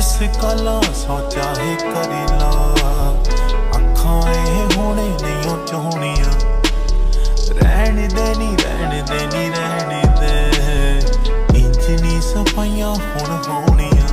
ਇਸ ਕਲਾ ਸੋ ਚਾਹੇ ਕਰੀ ਲਾ। ਅੱਖਾਂ ਇਹ ਹੋਣੇ ਨਹੀਂ ਚਾਹਣੀਆਂ ਰਹਿਣ ਦੇ ਨਹੀਂ ਰਹਿਣ ਦੇ ਨਹੀਂ ਰਹਿਣ ਦੇ। ਇੰਜ ਸਫਾਈਆਂ ਹੁਣ ਹੋਣੀਆਂ।